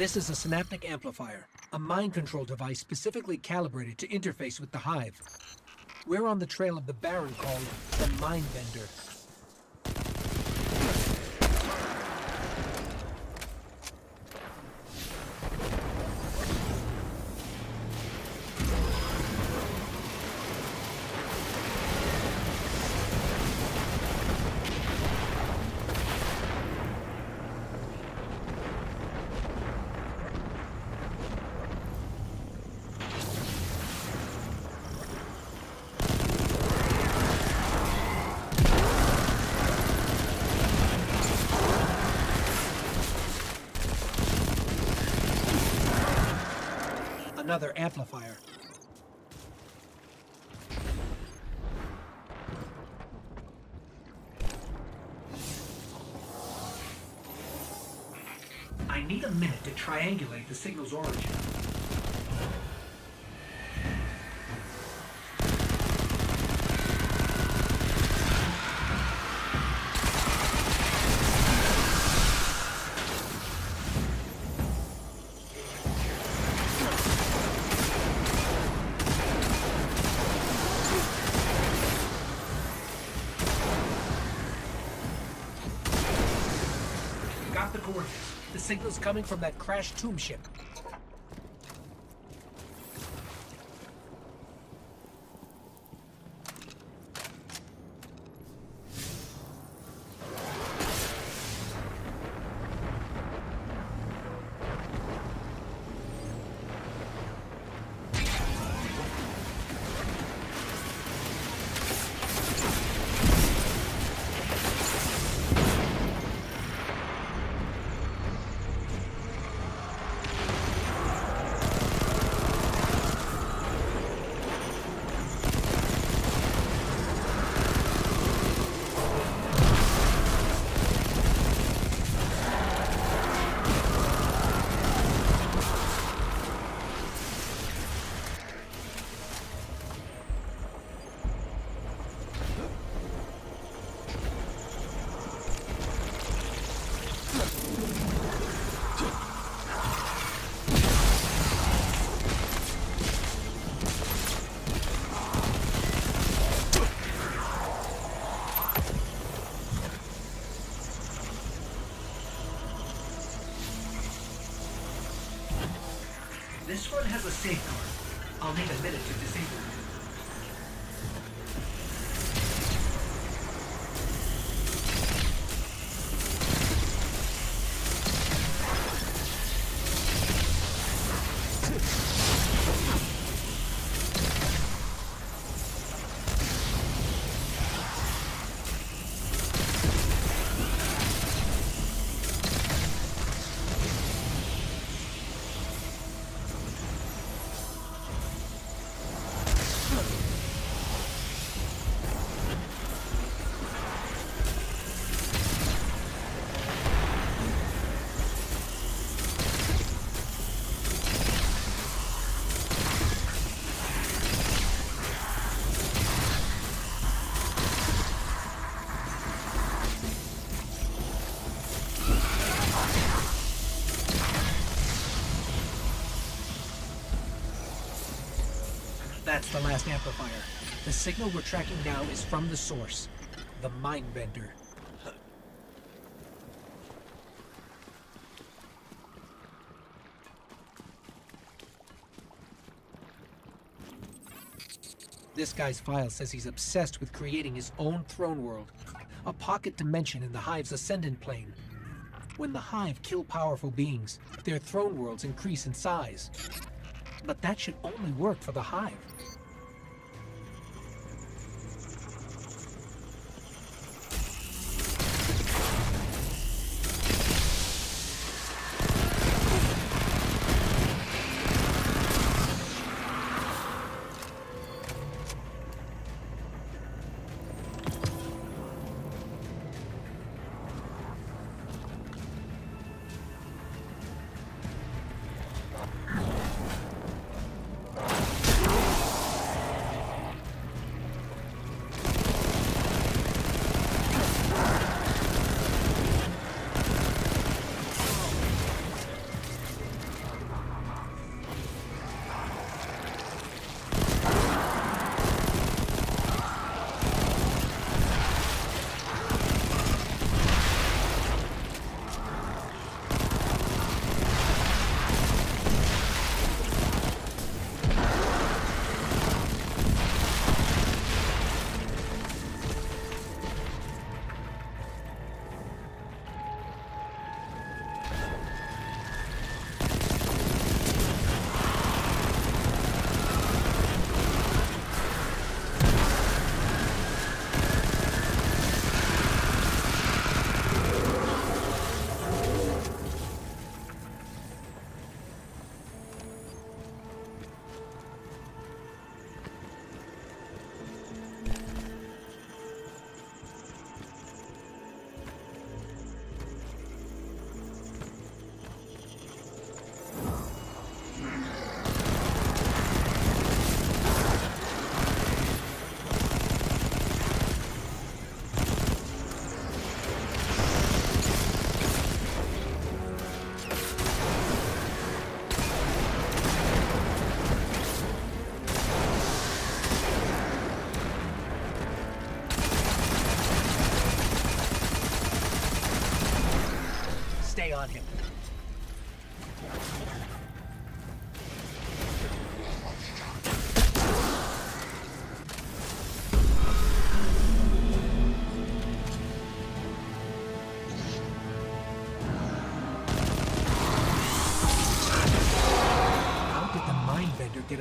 This is a synaptic amplifier, a mind control device specifically calibrated to interface with the Hive. We're on the trail of the Baron called the Mindbender. Another amplifier. I need a minute to triangulate the signal's origin. Signal's coming from that crashed tomb ship. This one has a safeguard. I'll need a minute to disable it. That's the last amplifier. The signal we're tracking now is from the source, the Mindbender. This guy's file says he's obsessed with creating his own throne world, a pocket dimension in the Hive's ascendant plane. When the Hive kill powerful beings, their throne worlds increase in size. But that should only work for the Hive.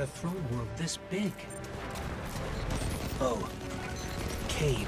Throne world this big. Oh, Cayde.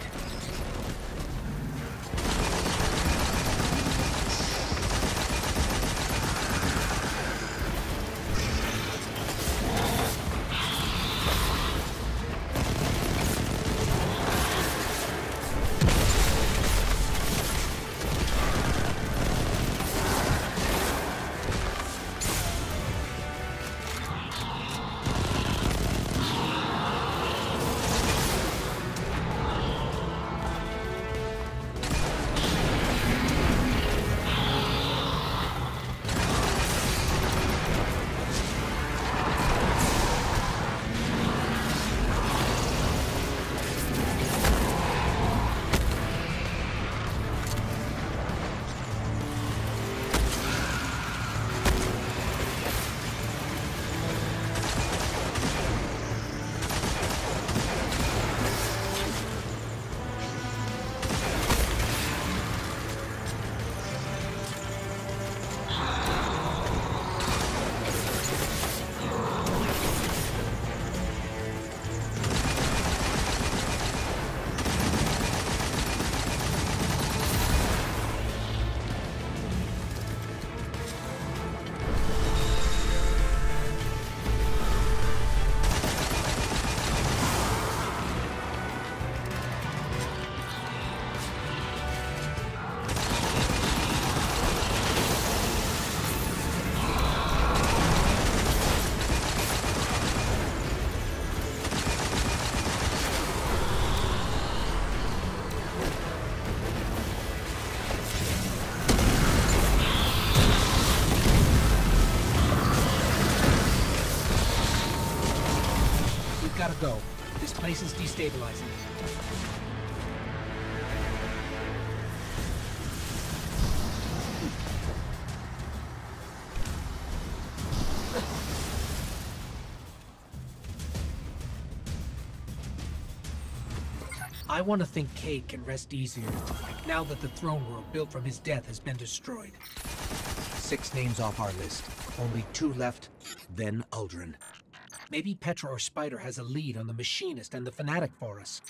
We've gotta go. This place is destabilizing. I want to think Cayde can rest easier, now that the throne world built from his death has been destroyed. Six names off our list. Only two left, then Uldren. Maybe Petra or Spider has a lead on the Machinist and the Fanatic for us.